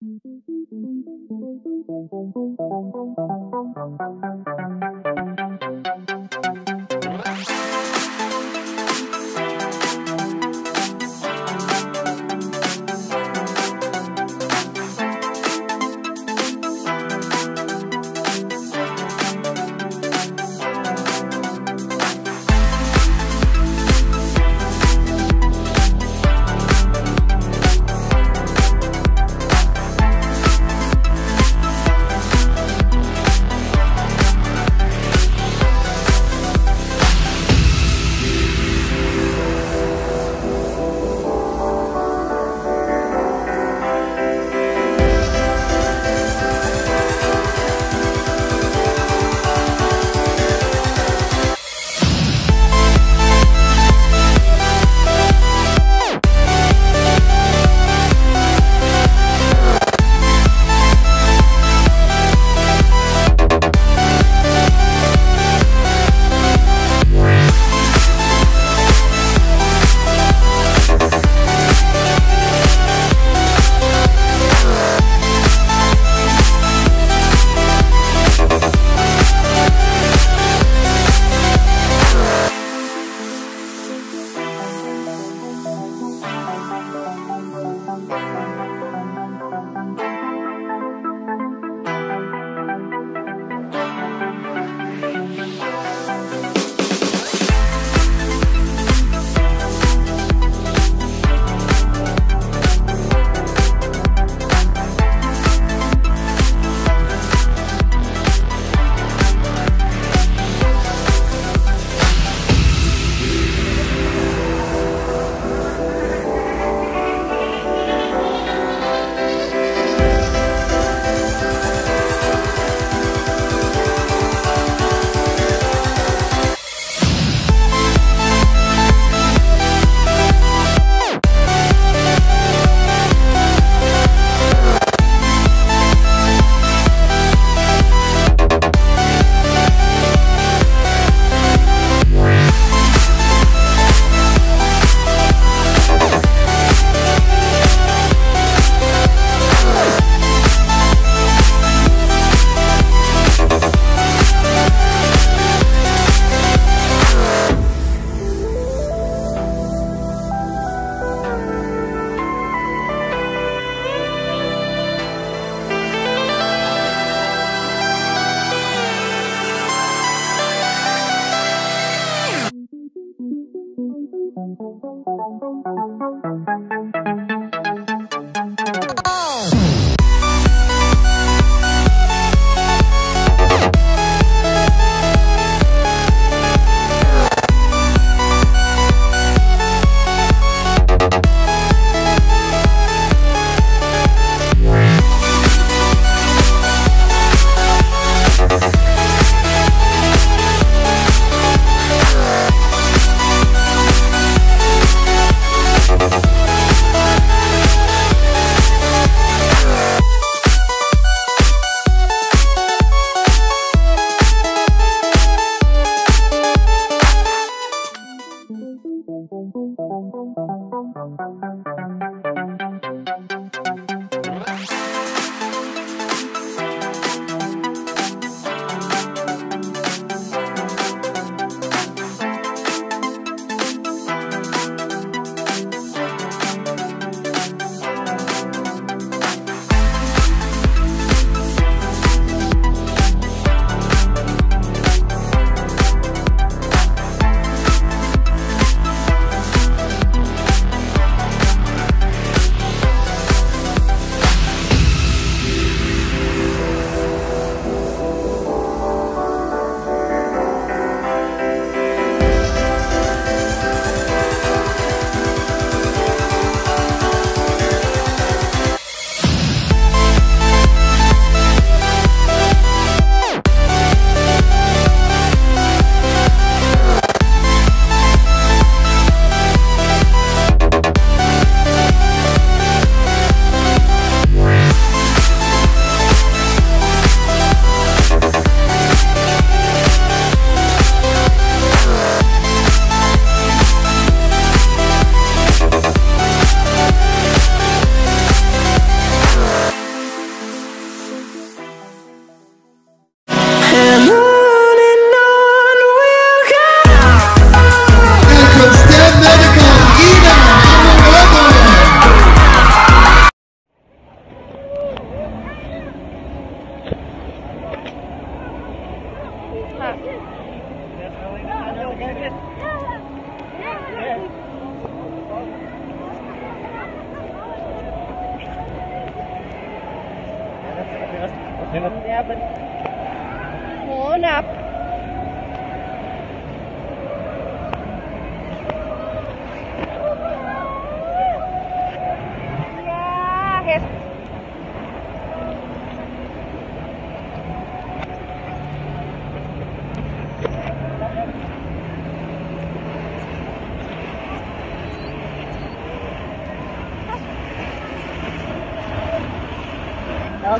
Thank Hold up.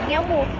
Đeo.